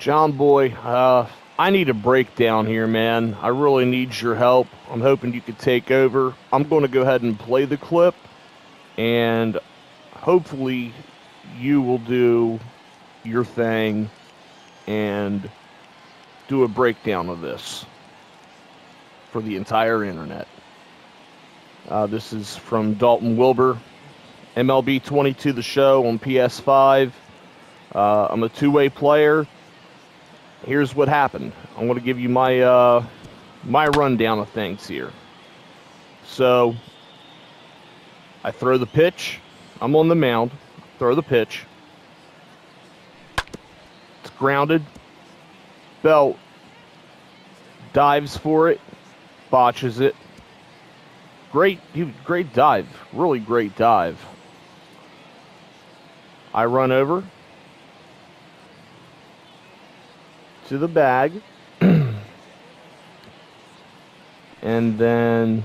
Jomboy, uh, I need a breakdown here, man. I really need your help. I'm hoping you could take over. I'm going to go ahead and play the clip, and hopefully you will do your thing and do a breakdown of this for the entire internet. Uh, this is from Dalton Wilbur, MLB 22 The Show on PS5. Uh, I'm a two way player. Here's what happened. I'm going to give you my, uh, my rundown of things here. So, I throw the pitch. I'm on the mound. Throw the pitch. It's grounded. Belt dives for it, botches it. Great, great dive. Really great dive. I run over to the bag. and then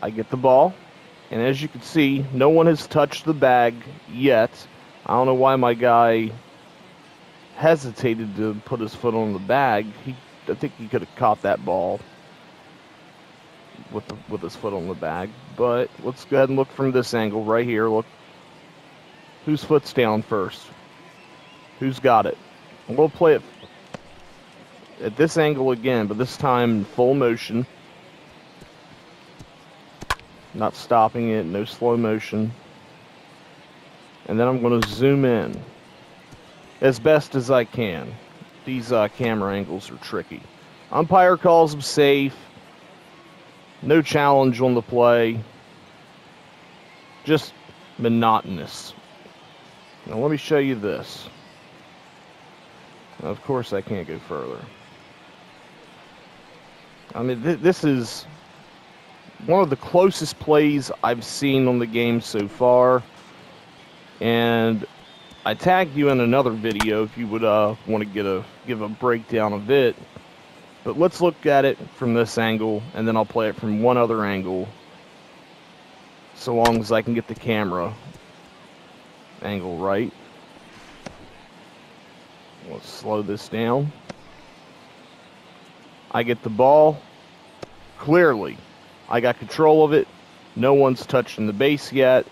I get the ball. And as you can see, no one has touched the bag yet. I don't know why my guy hesitated to put his foot on the bag. He, I think he could have caught that ball with the, with his foot on the bag. But let's go ahead and look from this angle right here. Look, whose foot's down first? Who's got it? We'll play it at this angle again, but this time in full motion. Not stopping it, no slow motion. And then I'm going to zoom in as best as I can. These uh, camera angles are tricky. Umpire calls them safe. No challenge on the play. Just monotonous. Now let me show you this. Of course I can't go further. I mean, th this is one of the closest plays I've seen on the game so far. And I tagged you in another video if you would uh, want to get a give a breakdown of it. But let's look at it from this angle, and then I'll play it from one other angle, so long as I can get the camera angle right. Let's slow this down. I get the ball. Clearly, I got control of it. No one's touching the base yet.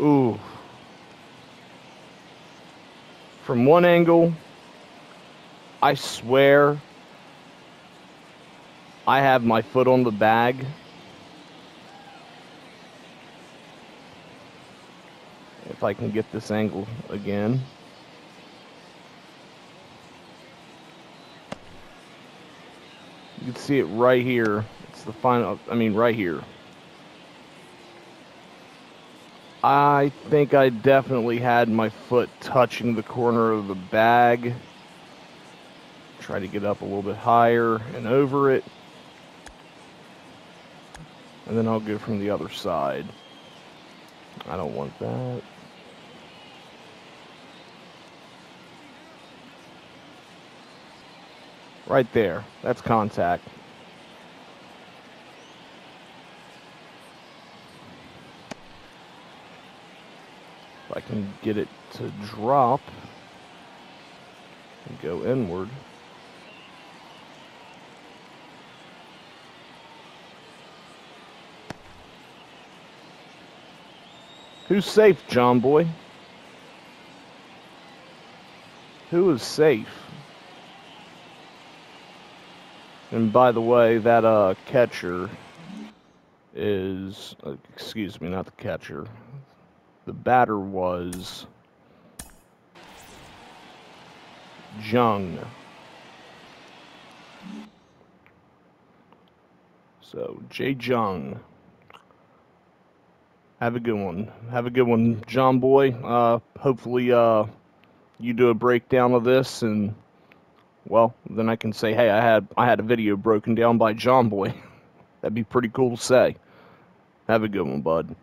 Ooh from one angle, I swear I have my foot on the bag. If I can get this angle again. You can see it right here. It's the final, I mean, right here. I think I definitely had my foot touching the corner of the bag. Try to get up a little bit higher and over it. And then I'll go from the other side. I don't want that. Right there. That's contact. If I can get it to drop and go inward. Who's safe, Jomboy? Who is safe? And by the way, that uh, catcher is, uh, excuse me, not the catcher the batter was Jung. So, Jay Jung. Have a good one. Have a good one, Jomboy. Uh, hopefully, uh, you do a breakdown of this, and well, then I can say, hey, I had I had a video broken down by Jomboy. That'd be pretty cool to say. Have a good one, bud.